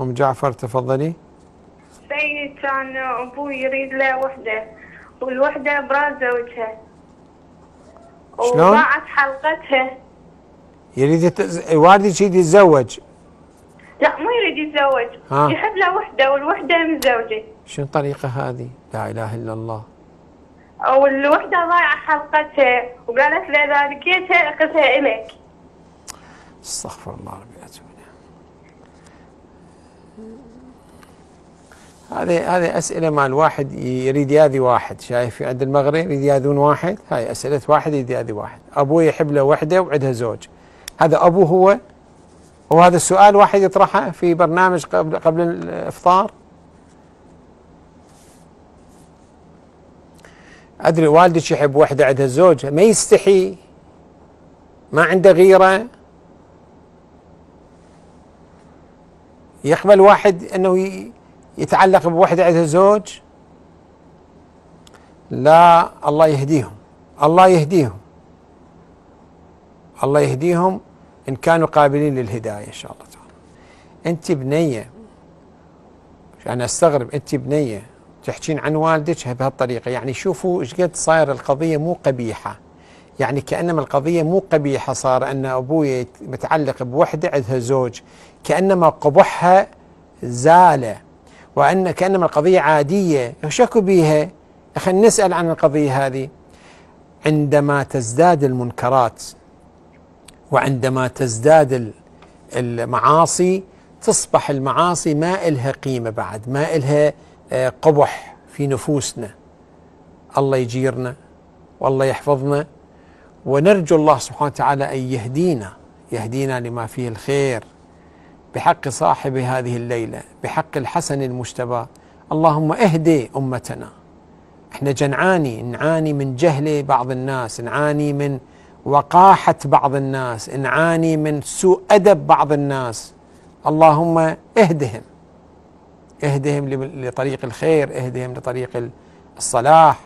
أم جعفر تفضلي. سيد كان أبوي يريد له وحدة والوحدة براس زوجها. شلون؟ وضاعت حلقتها. يريد يتز... والدك يريد يتزوج. لا مو يريد يتزوج. ها. يحب له وحدة والوحدة متزوجة. شنو الطريقة هذه؟ لا إله إلا الله. والوحدة ضايعة حلقتها وقالت له اذا لقيتها اخذها الك استغفر الله ربي أتوب هذه هذه أسئلة مع الواحد يريد ياذي واحد شايف عند المغرب يريد ياذون واحد؟ هاي أسئلة واحد يريد ياذي واحد. أبوه يحب له وحدة وعندها زوج. هذا أبوه هو؟ وهذا السؤال واحد يطرحه في برنامج قبل قبل الإفطار؟ أدري والدك يحب وحدة عندها زوج ما يستحي؟ ما عنده غيرة؟ يقبل واحد أنه يتعلق بوحدة عندها زوج لا الله يهديهم. الله يهديهم. الله يهديهم إن كانوا قابلين للهداية إن شاء الله تعالى. أنت بنية. أنا أستغرب. أنت بنية. تحكين عن والدك بهالطريقة. يعني شوفوا إيش قد صاير القضية مو قبيحة. يعني كأنما القضية مو قبيحة صار أن أبوي متعلق بوحدة عندها زوج. كأنما قبحها زال وأن كأنما القضية عادية. شكوا بيها؟ خلينا نسأل عن القضية هذه. عندما تزداد المنكرات وعندما تزداد ال- المعاصي تصبح المعاصي ما إلها قيمة بعد ما إلها آه، قبح في نفوسنا. الله يجيرنا والله يحفظنا. ونرجو الله سبحانه وتعالى أن يهدينا يهدينا لما فيه الخير بحق صاحب هذه الليلة بحق الحسن المجتبى. اللهم اهدي أمتنا. إحنا جنعاني نعاني من جهل بعض الناس نعاني من وقاحة بعض الناس نعاني من سوء أدب بعض الناس. اللهم اهدهم. اهدهم لطريق الخير اهدهم لطريق الصلاح.